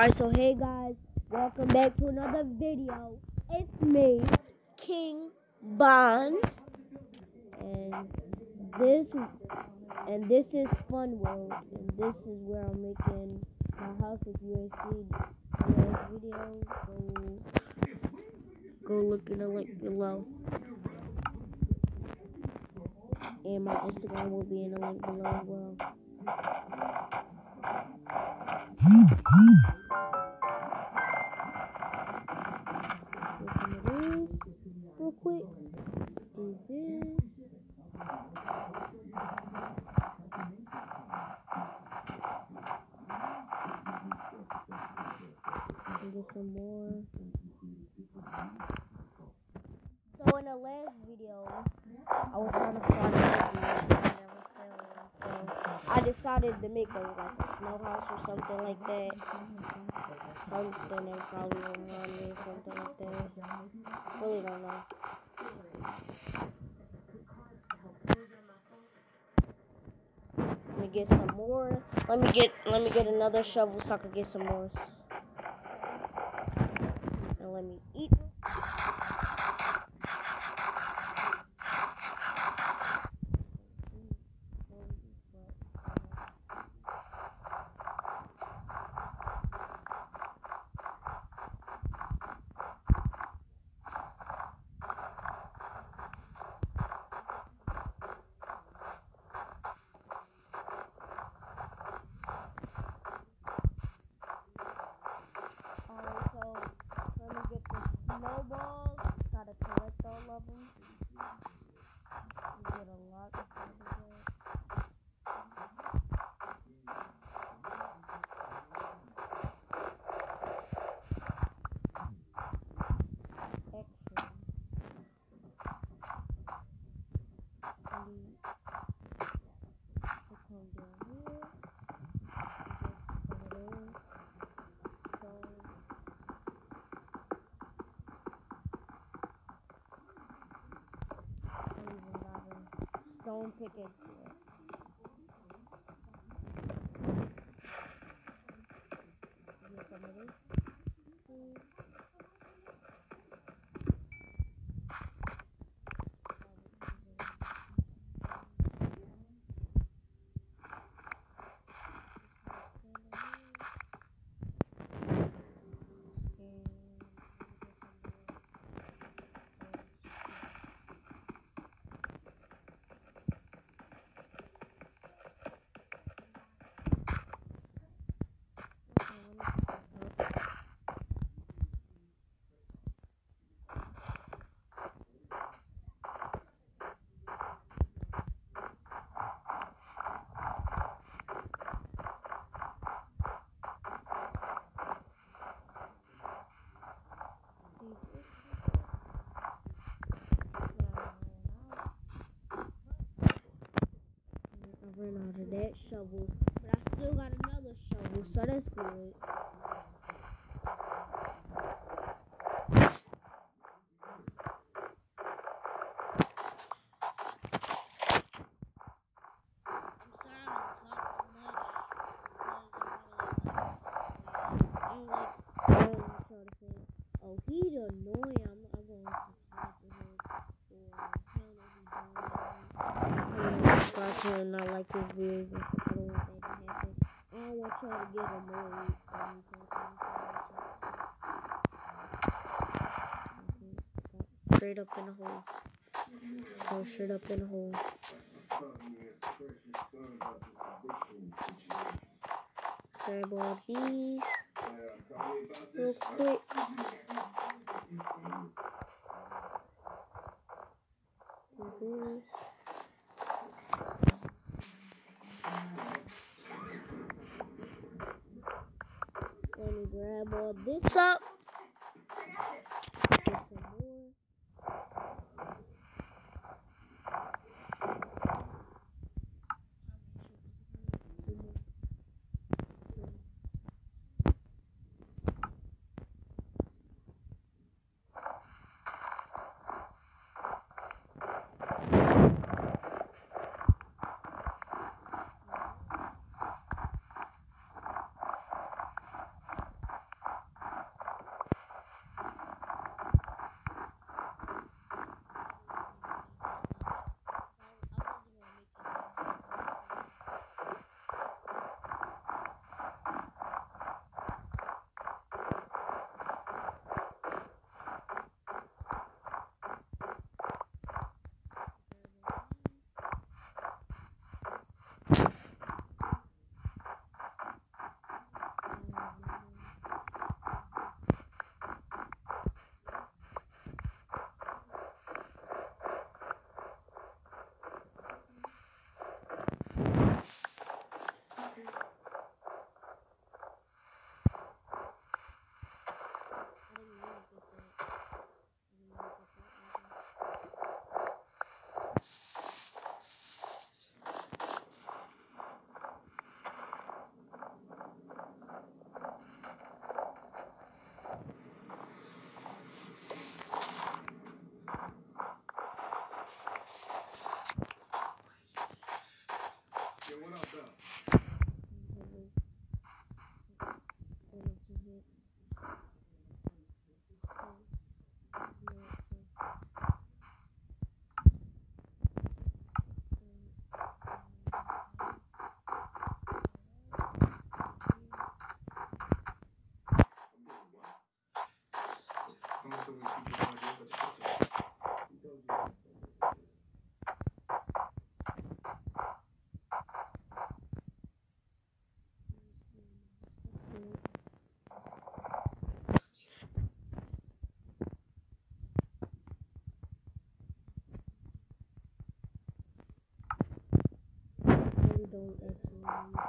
Alright, so hey guys, welcome back to another video. It's me, King Bond, and this and this is Fun World, and this is where I'm making my house. If you ain't seen video, go go look in the link below, and my Instagram will be in the link below as well. Real quick. Do this. So in the last video, I was trying to find I decided to make a like a snow house or something like that. Something that probably won't run something like that. Really don't know. Let me get some more. Let me get let me get another shovel so I can get some more. And let me eat. Alright, so let me get the snowballs. Gotta collect all of them. We get a lot of them Extra. And we come down here. We get some of those. So I even got a stone pickaxe here. Get some of this. too. And get some more. I ran out of that shovel, but I still got another shovel, so that's good. Oh, he's. I'm, him. Or tell him he's Try to not like his videos and stuff. I don't want that to happen. I don't want y'all to get annoyed. when you talk to him, so Straight up in the hole. Go straight up in the hole. Grab all these real quick. This. Let me grab all this up. Don't actually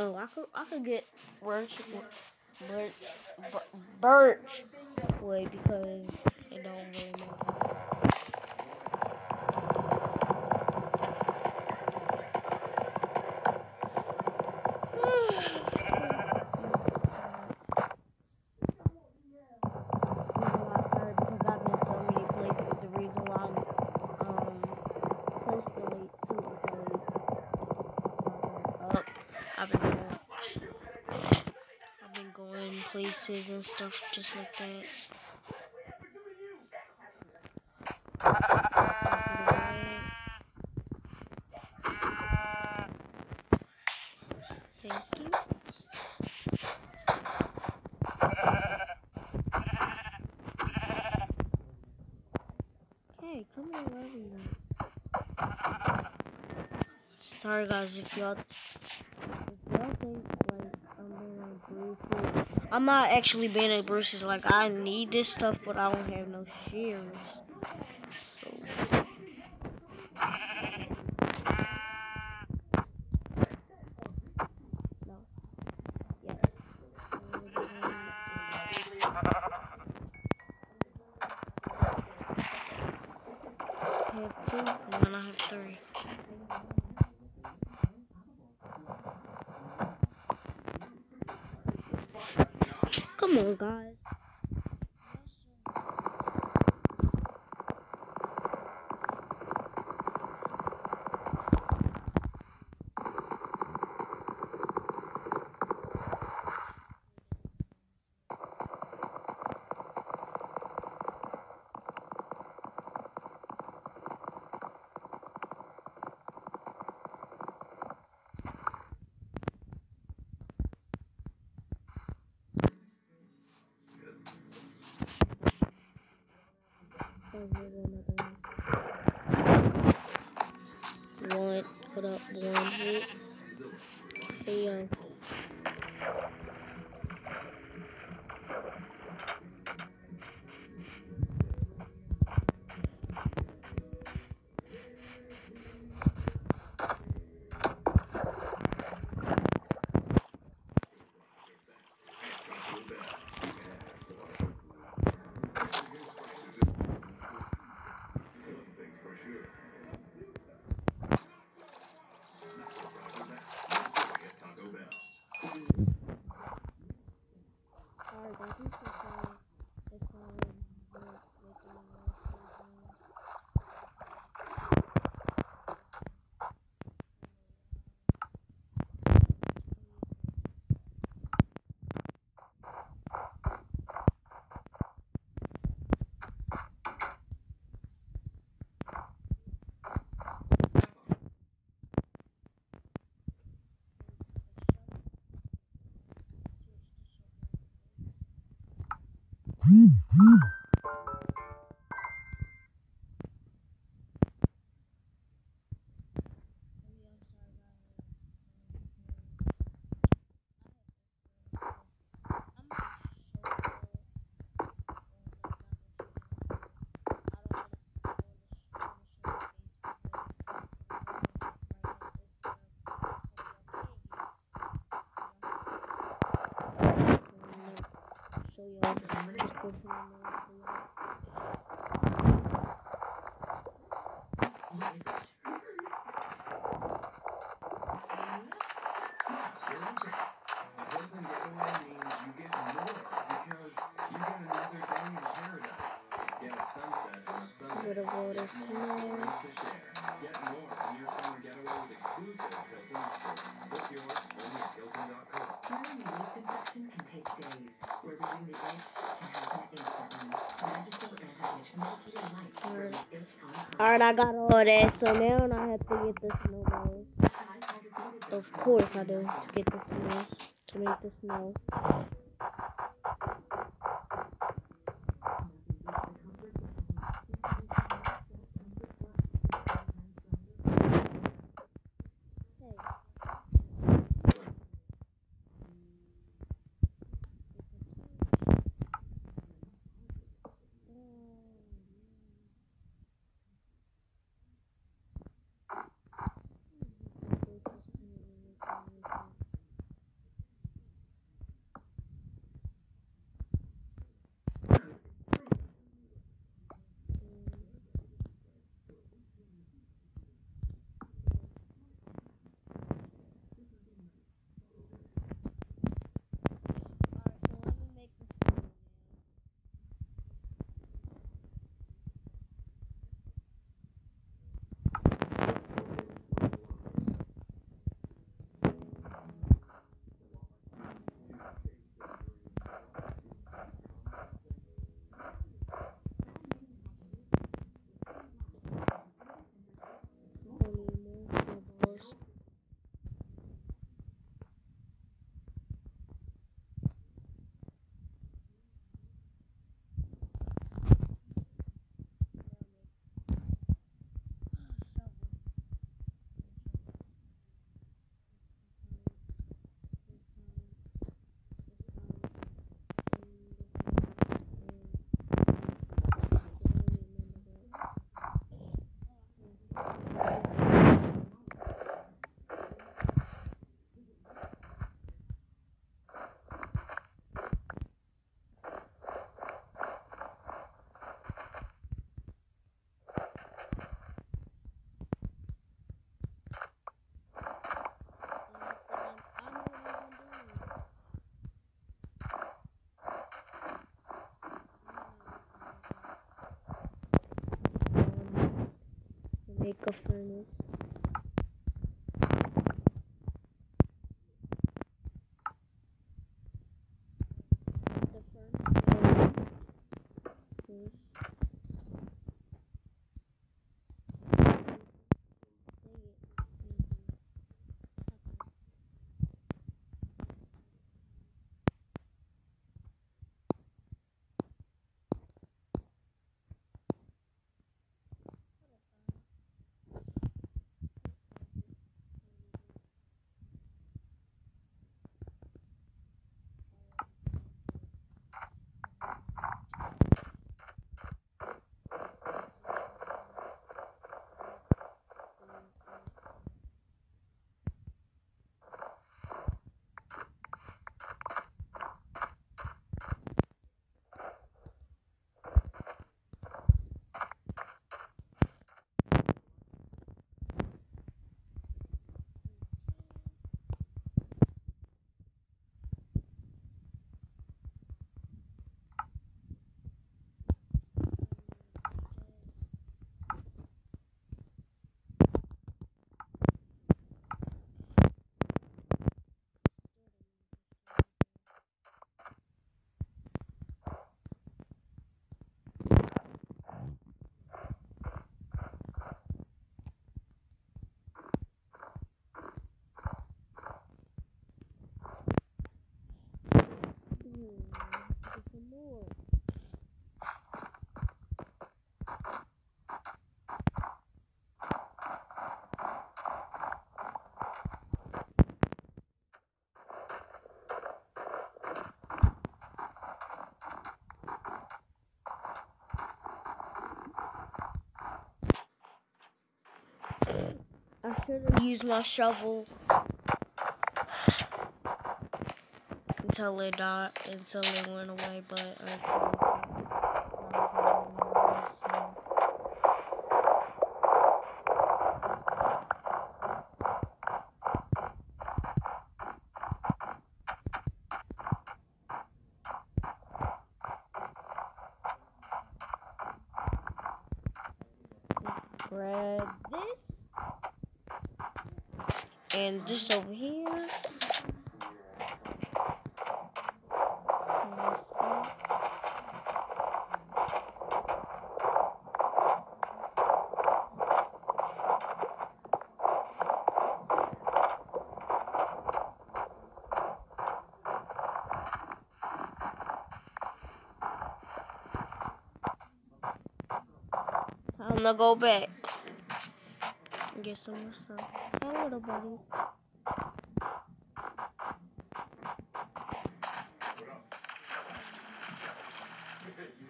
Oh, I could I could get birch birch birch wood because it don't really matter. Places and stuff just like that. Sorry guys if y'all think like I'm being abusive I'm not actually being a Bruce's like I need this stuff, but I don't have no shears. put up one Hey, Here y'all. For the y'all. Bit of water snow. Alright. I got all that, so now I have to get the snowballs. Of course I do, to get the snow, to make the snow. Furnace. sword. I should my shovel. Until it died, until it went away, but I grab this and this over here. To go back. and Get some more stuff. Hey, little buddy. You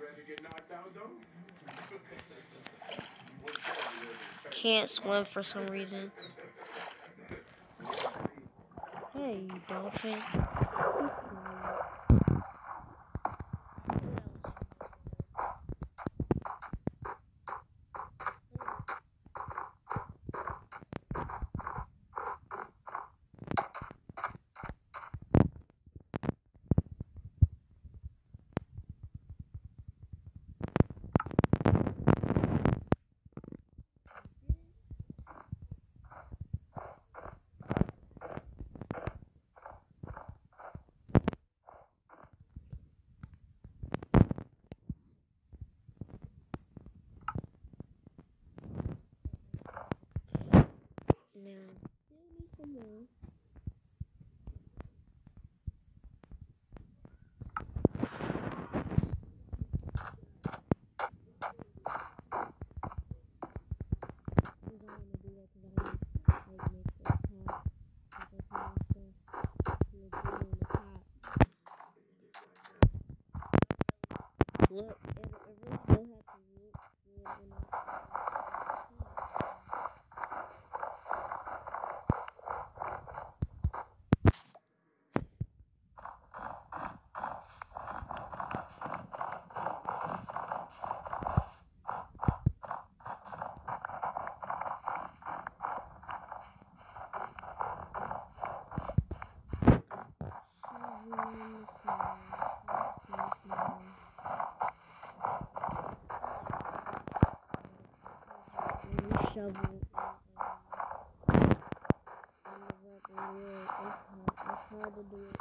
ready to get knocked out though? Can't swim for some reason. Hey, dolphin. Now, give me some more. Because I want to do that because I want to like, make the top. Like, I can also look good on the top. Look, it, it really don't have to look good on the top. Shovel. And It's hard to do it.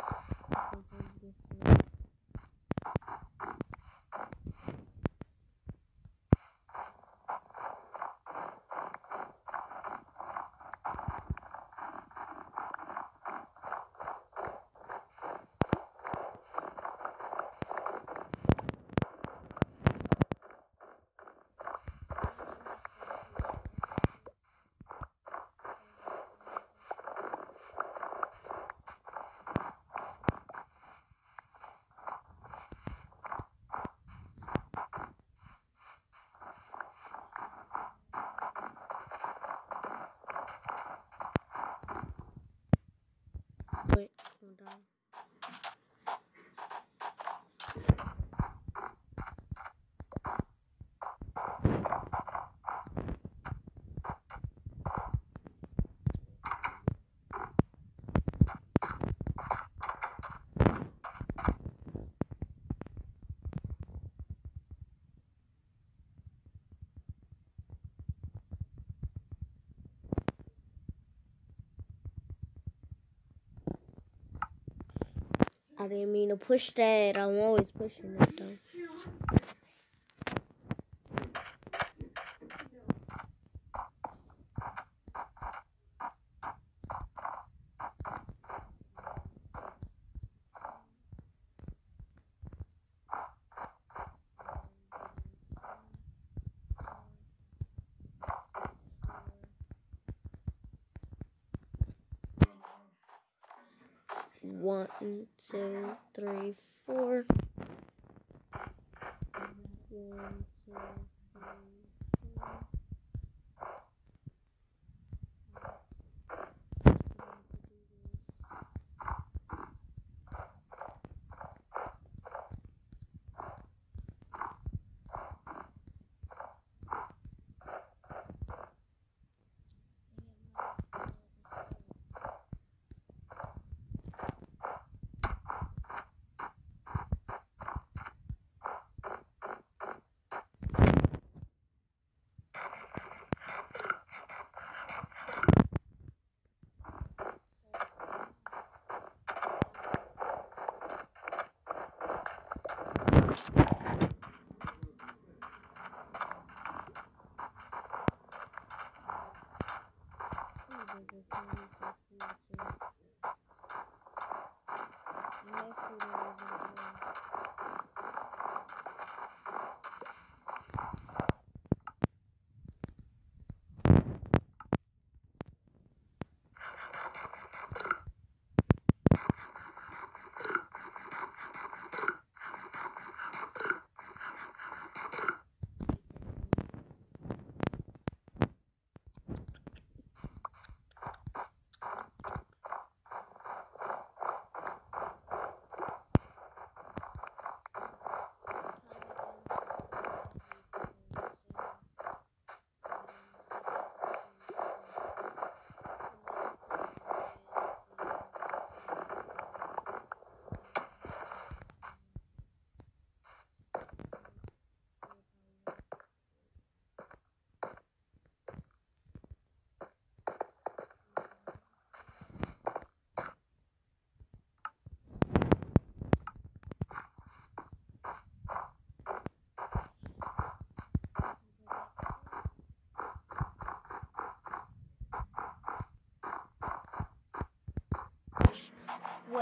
Didn't mean to push that. I'm always pushing it though.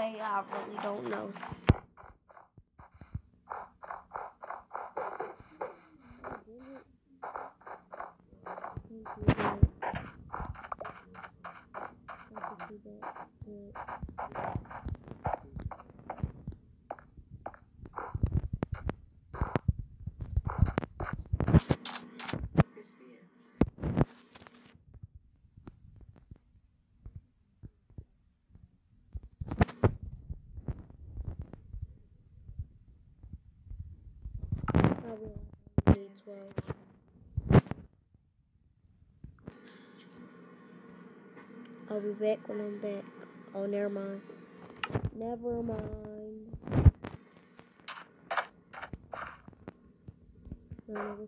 I uh, really don't know. Good for you. I'll be back when I'm back. Oh, never mind. Never mind. Never